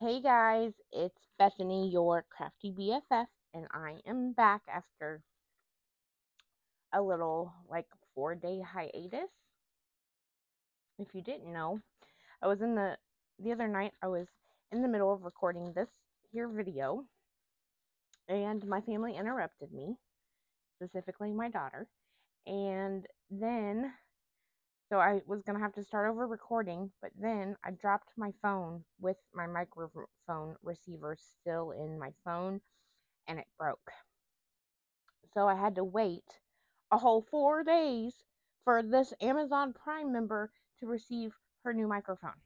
Hey guys, it's Bethany, your crafty BFF, and I am back after a little like four day hiatus. If you didn't know, I was in the the other night, I was in the middle of recording this here video, and my family interrupted me, specifically my daughter, and then so I was going to have to start over recording, but then I dropped my phone with my microphone receiver still in my phone and it broke. So I had to wait a whole four days for this Amazon Prime member to receive her new microphone.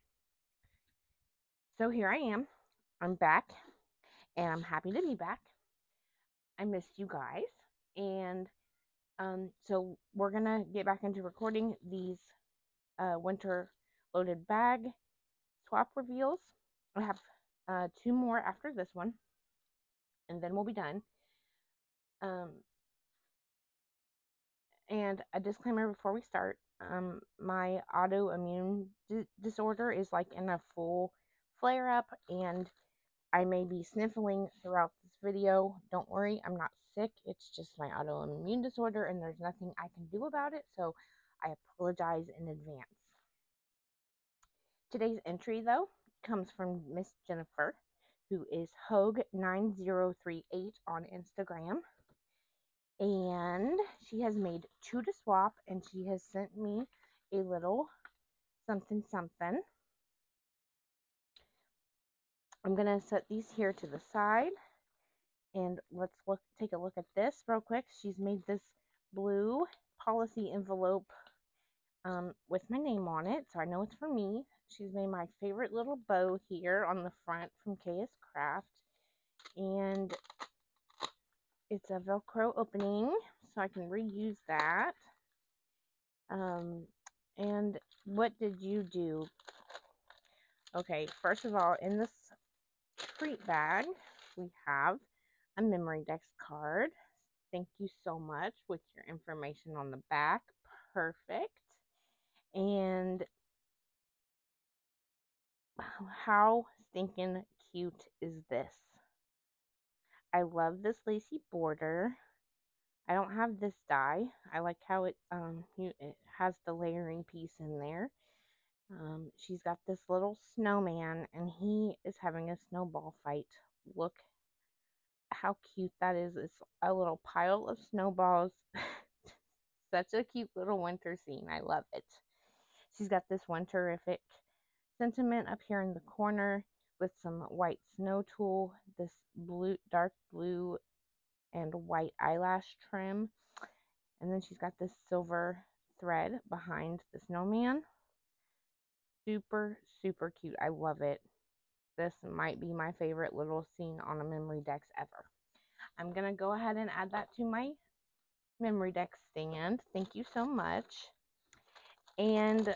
So here I am. I'm back and I'm happy to be back. I missed you guys. And um, so we're gonna get back into recording these uh, winter loaded bag swap reveals. I have uh, two more after this one, and then we'll be done. Um, and a disclaimer before we start um, my autoimmune di- disorder is like in a full flare up, and I may be sniffling throughout video. Don't worry, I'm not sick. It's just my autoimmune disorder, and there's nothing I can do about it. So I apologize in advance. Today's entry, though, comes from Miss Jennifer, who is Hogue9038 on Instagram. And she has made two to swap, and she has sent me a little something something. I'm going to set these here to the side. And let's look take a look at this real quick. She's made this blue policy envelope um, with my name on it, so I know it's for me. She's made my favorite little bow here on the front from KS Craft. And it's a Velcro opening, so I can reuse that. Um, and what did you do? Okay, first of all, in this treat bag, we have a Memorydex card. Thank you so much with your information on the back. Perfect. And how stinking cute is this? I love this lacy border. I don't have this die. I like how it um it has the layering piece in there. Um, she's got this little snowman and he is having a snowball fight. Look how cute that is. It's a little pile of snowballs. Such a cute little winter scene. I love it. She's got this one terrific sentiment up here in the corner with some white snow tulle, this blue, dark blue and white eyelash trim. And then she's got this silver thread behind the snowman. Super, super cute. I love it. This might be my favorite little scene on a Memorydex ever. I'm going to go ahead and add that to my memory deck stand. Thank you so much. And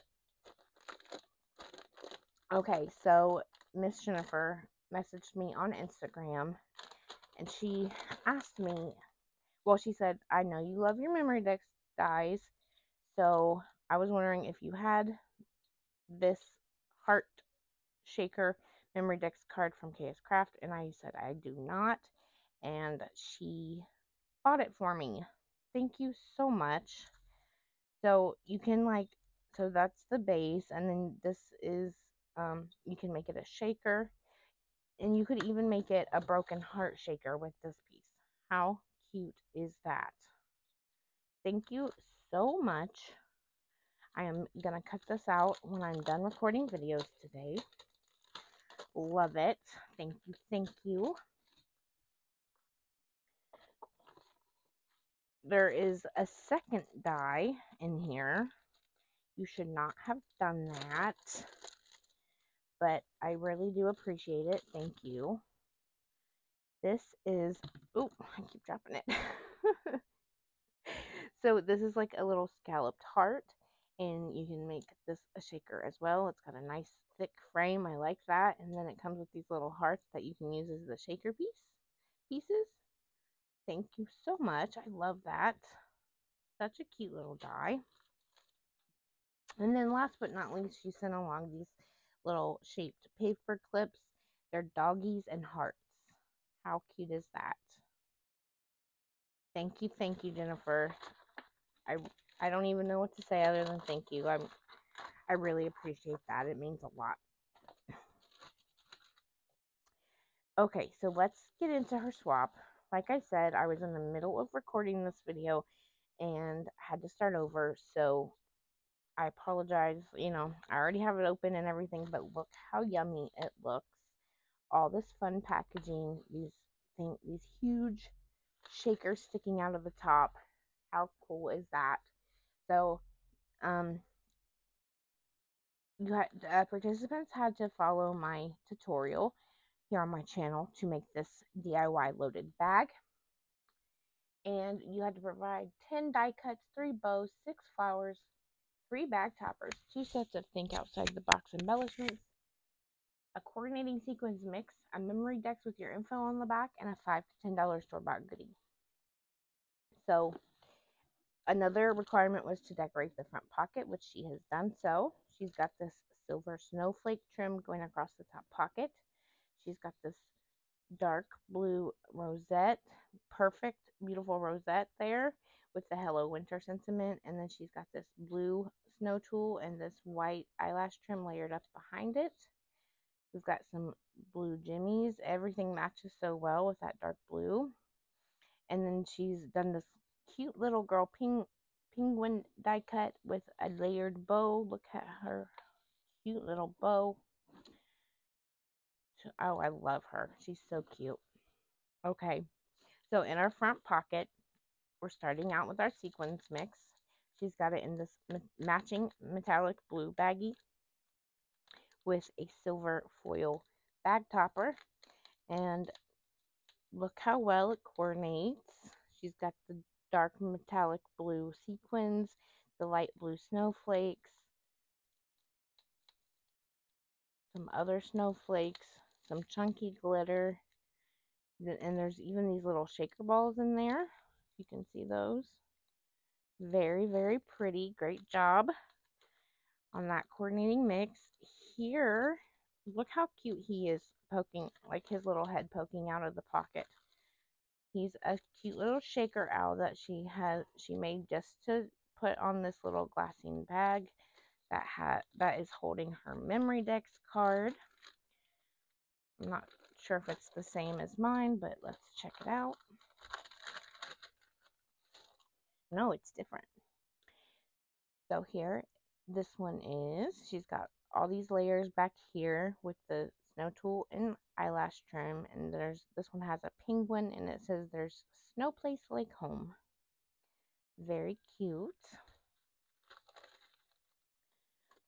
okay, so Miss Jennifer messaged me on Instagram and she asked me, well, she said, I know you love your Memorydex dies, so I was wondering if you had this heart shaker Memorydex card from KS Craft, and I said I do not, and she bought it for me. Thank you so much. So you can like, so that's the base, and then this is, um, you can make it a shaker, and you could even make it a broken heart shaker with this piece. How cute is that? Thank you so much. I am going to cut this out when I'm done recording videos today. Love it. Thank you. Thank you. There is a second die in here. You should not have done that. But I really do appreciate it. Thank you. This is, oh, I keep dropping it. so this is like a little scalloped heart and you can make this a shaker as well. It's got a nice thick frame. I like that. And then it comes with these little hearts that you can use as the shaker piece pieces. Thank you so much. I love that. Such a cute little die. And then last but not least, she sent along these little shaped paper clips. They're doggies and hearts. How cute is that? Thank you, thank you, Jennifer. I I don't even know what to say other than thank you. I'm I really appreciate that. It means a lot. Okay, so let's get into her swap. Like I said, I was in the middle of recording this video and had to start over, so I apologize. You know, I already have it open and everything, but look how yummy it looks. All this fun packaging, these thing, these huge shakers sticking out of the top. How cool is that? So, um, you had, uh, participants had to follow my tutorial here on my channel to make this DIY loaded bag. And you had to provide 10 die cuts, 3 bows, 6 flowers, 3 bag toppers, 2 sets of think outside the box embellishments, a coordinating sequins mix, a Memorydex with your info on the back, and a 5 to $10 store bought goodie. So another requirement was to decorate the front pocket, which she has done so. She's got this silver snowflake trim going across the top pocket. She's got this dark blue rosette, perfect, beautiful rosette there with the Hello Winter sentiment. And then she's got this blue snow tulle and this white eyelash trim layered up behind it. We've got some blue jimmies. Everything matches so well with that dark blue. And then she's done this cute little girl ping, penguin die cut with a layered bow. Look at her cute little bow. Oh, I love her. She's so cute. Okay, so in our front pocket, we're starting out with our sequins mix. She's got it in this matching metallic blue baggie with a silver foil bag topper. And look how well it coordinates. She's got the dark metallic blue sequins, the light blue snowflakes, some other snowflakes, some chunky glitter, and there's even these little shaker balls in there. You can see those. Very, very pretty. Great job on that coordinating mix. Here, look how cute he is poking, like his little head poking out of the pocket. He's a cute little shaker owl that she has she made just to put on this little glassine bag that had that is holding her Memorydex card. I'm not sure if it's the same as mine, but let's check it out. No, it's different. So here, this one is, she's got all these layers back here with the snow tulle and eyelash trim. And there's this one has a penguin and it says there's Snow Place like Home. Very cute.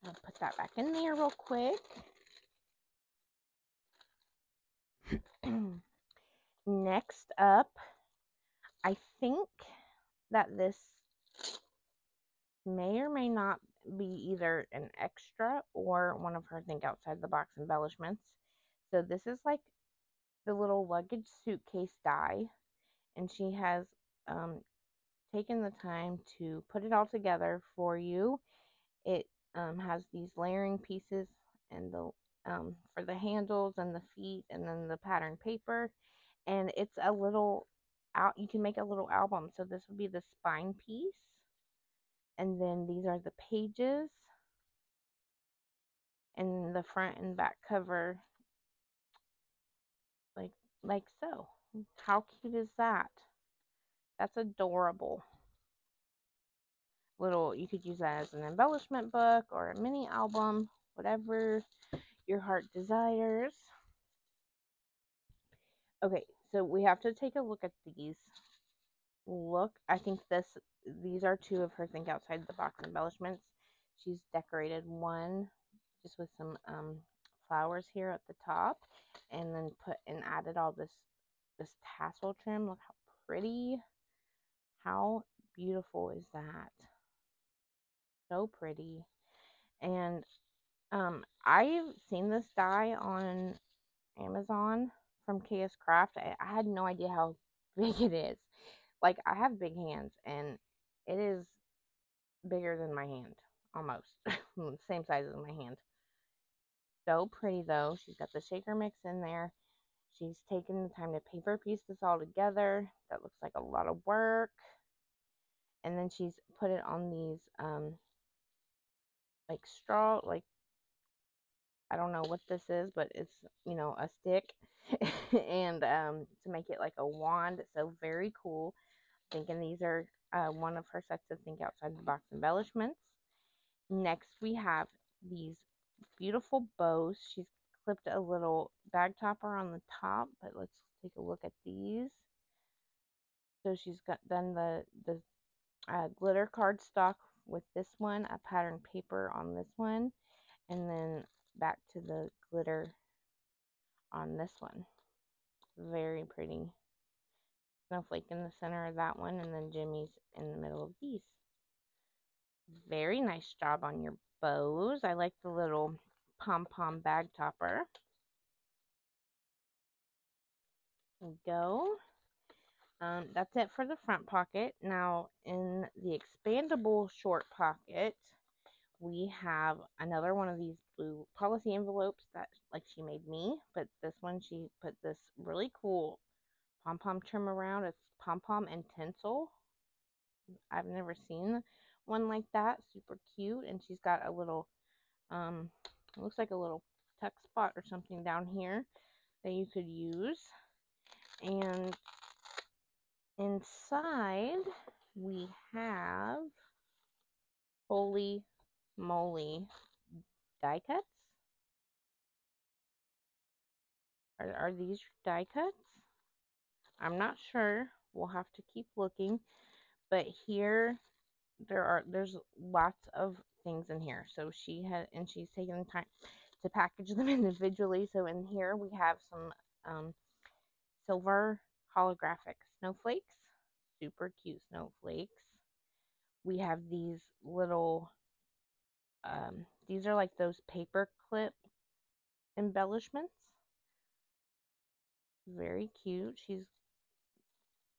I'll put that back in there real quick. Next up, I think that this may or may not be either an extra or one of her think outside the box embellishments. So this is like the little luggage suitcase die, and she has um, taken the time to put it all together for you. It um, has these layering pieces and the um, for the handles and the feet, and then the pattern paper, and it's a little out. You can make a little album. So this would be the spine piece, and then these are the pages, and the front and back cover like like so. How cute is that? That's adorable. Little, you could use that as an embellishment book or a mini album, whatever your heart desires. Okay, so we have to take a look at these. Look, I think this these are two of her think outside the box embellishments. She's decorated one just with some um, flowers here at the top and then put and added all this this tassel trim. Look how pretty. How beautiful is that? So pretty. And um I've seen this die on Amazon from KS Craft. I, I had no idea how big it is. Like I have big hands and it is bigger than my hand almost. Same size as my hand. so pretty though. She's got the shaker mix in there. She's taken the time to paper piece this all together. That looks like a lot of work. And then she's put it on these um like straw like I don't know what this is, but it's you know a stick and um to make it like a wand. So very cool. Thinking these are uh, one of her sets of think outside the box embellishments. Next we have these beautiful bows. She's clipped a little bag topper on the top, but let's take a look at these. So she's got done the the uh, glitter cardstock with this one, a pattern paper on this one, and then back to the glitter on this one. Very pretty. Snowflake in the center of that one, and then jimmies in the middle of these. Very nice job on your bows. I like the little pom-pom bag topper. There we go. Um, that's it for the front pocket. Now, in the expandable short pocket, we have another one of these blue policy envelopes that, like, she made me. But this one, she put this really cool pom-pom trim around. It's pom-pom and tinsel. I've never seen one like that. Super cute. And she's got a little, um, looks like a little tuck spot or something down here that you could use. And inside we have holy moly die cuts. Are, are these die cuts? I'm not sure. We'll have to keep looking. But here there are there's lots of things in here. So she had and she's taken time to package them individually. So in here we have some um, silver holographic snowflakes. Super cute snowflakes. We have these little um, these are like those paper clip embellishments. Very cute. She's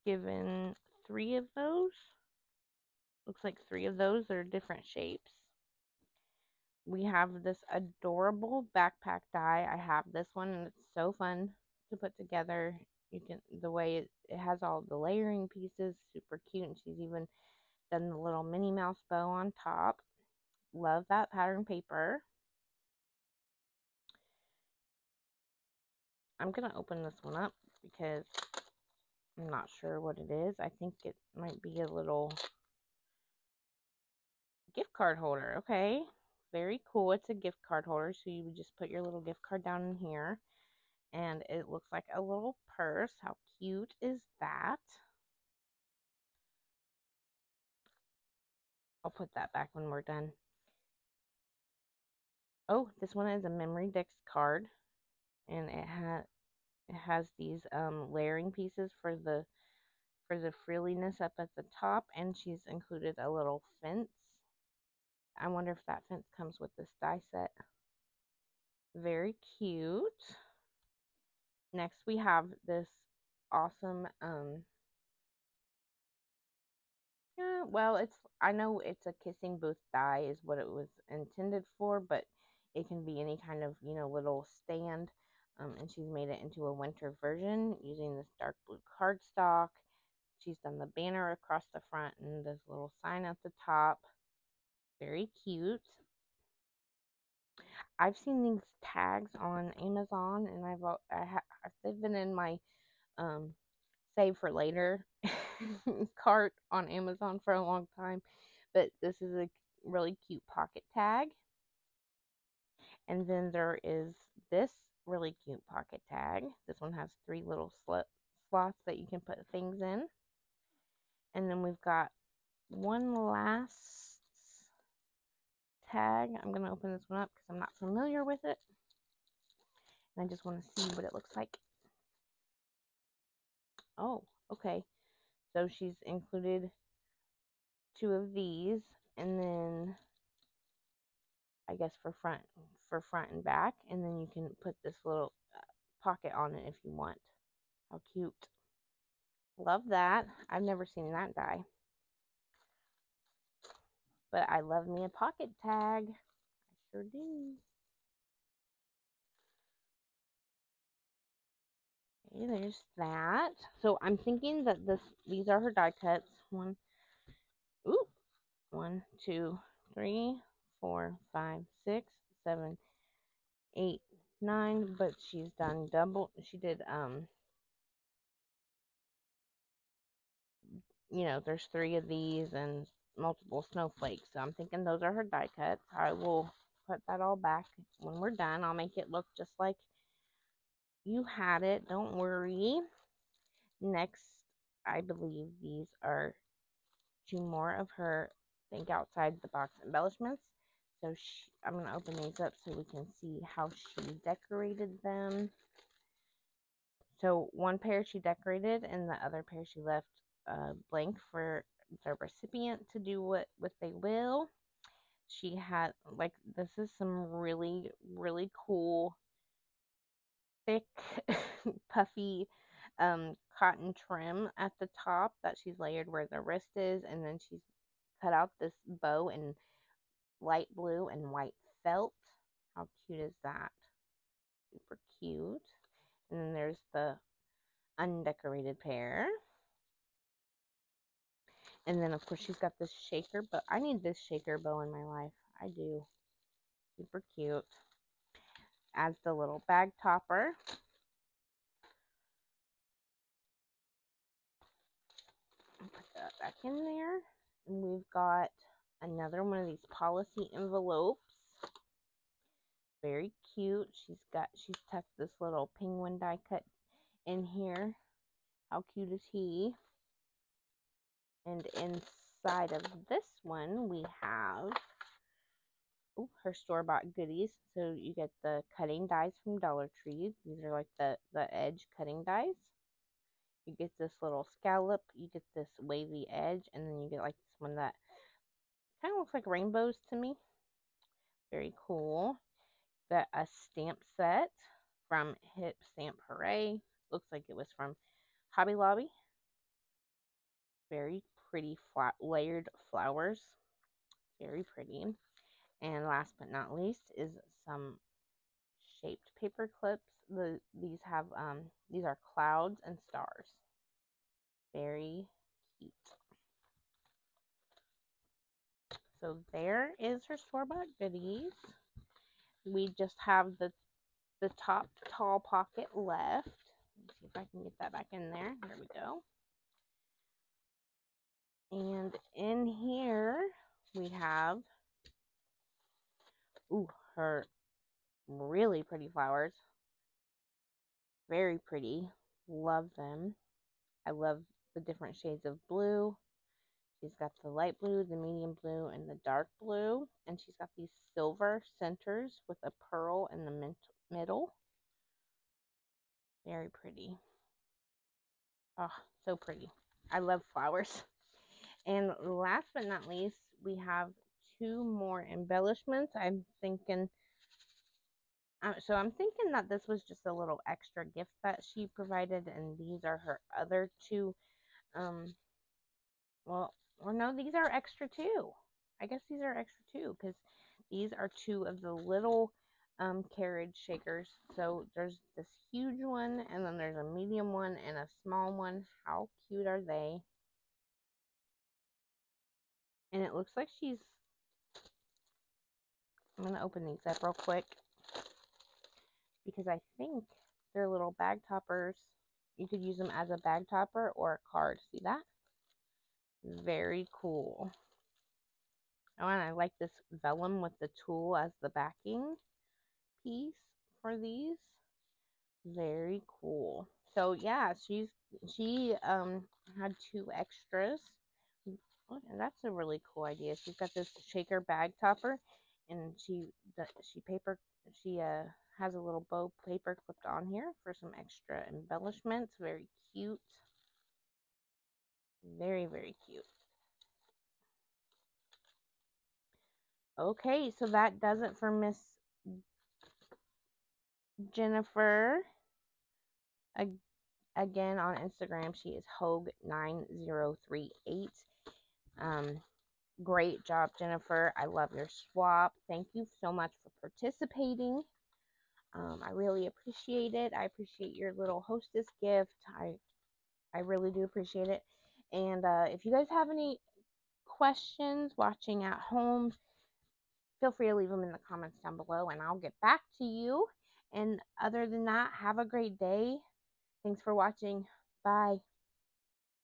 given three of those. Looks like three of those are different shapes. We have this adorable backpack die. I have this one and it's so fun to put together. You can the way it, it has all the layering pieces, super cute, and she's even done the little Minnie Mouse bow on top. Love that pattern paper. I'm to open this one up because I'm not sure what it is. I think it might be a little gift card holder. Okay. Very cool. It's a gift card holder. So you would just put your little gift card down in here. And it looks like a little purse. How cute is that? I'll put that back when we're done. Oh, this one is a Memorydex card, and it has it has these um, layering pieces for the for the frilliness up at the top, and she's included a little fence. I wonder if that fence comes with this die set. Very cute. Next, we have this awesome um, yeah, well, it's I know it's a kissing booth die is what it was intended for, but it can be any kind of, you know, little stand. Um, and she's made it into a winter version using this dark blue cardstock. She's done the banner across the front and this little sign at the top. Very cute. I've seen these tags on Amazon, and I've I ha, they've been in my um, save for later cart on Amazon for a long time. But this is a really cute pocket tag. And then there is this really cute pocket tag. This one has three little slots that you can put things in. And then we've got one last tag. I'm going to open this one up because I'm not familiar with it. And I just want to see what it looks like. Oh, okay. So she's included two of these and then I guess for front for front and back and then you can put this little uh, pocket on it if you want. How cute. Love that. I've never seen that die. But I love me a pocket tag. I sure do. Okay, there's that. So I'm thinking that this these are her die cuts. One, ooh, one, two, three, four, five, six, seven, eight, nine. But she's done double. She did um. You know, there's three of these and multiple snowflakes. So I'm thinking those are her die cuts. I will put that all back when we're done. I'll make it look just like you had it. Don't worry. Next, I believe these are two more of her think outside the box embellishments. So she, I'm going to open these up so we can see how she decorated them. So one pair she decorated and the other pair she left uh, blank for the recipient to do what, what they will. She had, like, this is some really, really cool, thick, puffy um, cotton trim at the top that she's layered where the wrist is. And then she's cut out this bow in light blue and white felt. How cute is that? Super cute. And then there's the undecorated pair. And then, of course, she's got this shaker, but I need this shaker bow in my life. I do. Super cute. Adds the little bag topper. Put that back in there. And we've got another one of these policy envelopes. Very cute. She's got, she's tucked this little penguin die cut in here. How cute is he? And inside of this one, we have ooh, her store-bought goodies. So you get the cutting dies from Dollar Tree. These are like the, the edge cutting dies. You get this little scallop. You get this wavy edge. And then you get like this one that kind of looks like rainbows to me. Very cool. Got a stamp set from Hip Stamp Hooray. Looks like it was from Hobby Lobby. Very pretty flat layered flowers. Very pretty. And last but not least is some shaped paper clips. The these have um these are clouds and stars. Very cute. So there is her store-bought goodies. We just have the the top tall pocket left. Let's see if I can get that back in there. There we go. And in here we have, ooh, her really pretty flowers. Very pretty. Love them. I love the different shades of blue. She's got the light blue, the medium blue, and the dark blue. And she's got these silver centers with a pearl in the middle. Very pretty. Oh, so pretty. I love flowers. And last but not least, we have two more embellishments. I'm thinking, uh, so I'm thinking that this was just a little extra gift that she provided, and these are her other two. Um, well, well, no, these are extra too. I guess these are extra too because these are two of the little um, carriage shakers. So there's this huge one, and then there's a medium one and a small one. How cute are they? And it looks like she's, I'm going to open these up real quick because I think they're little bag toppers. You could use them as a bag topper or a card. See that? Very cool. Oh, and I like this vellum with the tulle as the backing piece for these. Very cool. So yeah, she's she um had two extras and that's a really cool idea. She's got this shaker bag topper, and she she paper she uh has a little bow paper clipped on here for some extra embellishments. Very cute. Very very cute. Okay, so that does it for Miss Jennifer. Again on Instagram, she is Hogue9038. Um, great job, Jennifer. I love your swap. Thank you so much for participating. Um, I really appreciate it. I appreciate your little hostess gift. I I really do appreciate it. And uh, if you guys have any questions watching at home, feel free to leave them in the comments down below and I'll get back to you. And other than that, have a great day. Thanks for watching. Bye.